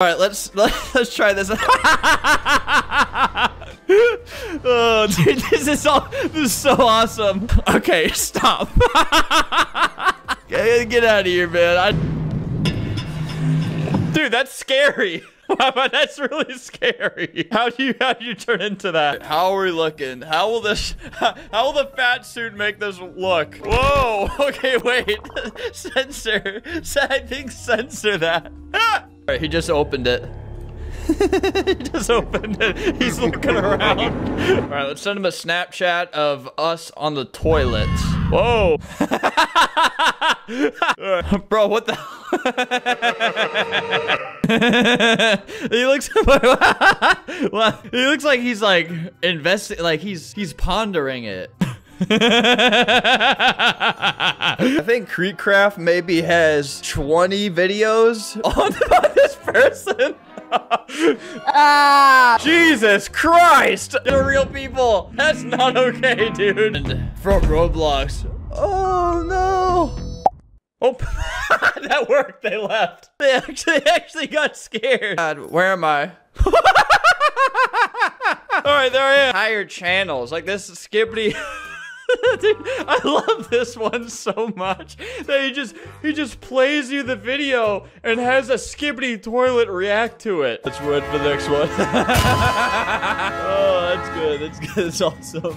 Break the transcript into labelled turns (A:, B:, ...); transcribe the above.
A: All right, let's let, let's try this. oh, dude, this is all this is so awesome. Okay, stop. get, out of here, man. I, dude, that's scary. that's really scary. How do you how do you turn into that? How are we looking? How will this how will the fat suit make this look? Whoa. Okay, wait. censor. I think censor that. All right, he just opened it. he just opened it. He's looking around. All right, let's send him a Snapchat of us on the toilet. Whoa. Bro, what the? he looks. he looks like he's like investing. Like he's he's pondering it. I think KreekCraft maybe has 20 videos on, on this person. ah! Jesus Christ! They're real people. That's not okay, dude. From Roblox. Oh no! Oh, that worked. They left. They actually they actually got scared. God, where am I? All right, there I am. Higher channels like this Skibidi. Dude, I love this one so much that he just he just plays you the video and has a Skibidi toilet react to it. Let's wait for the next one. oh, that's good. That's good. That's awesome.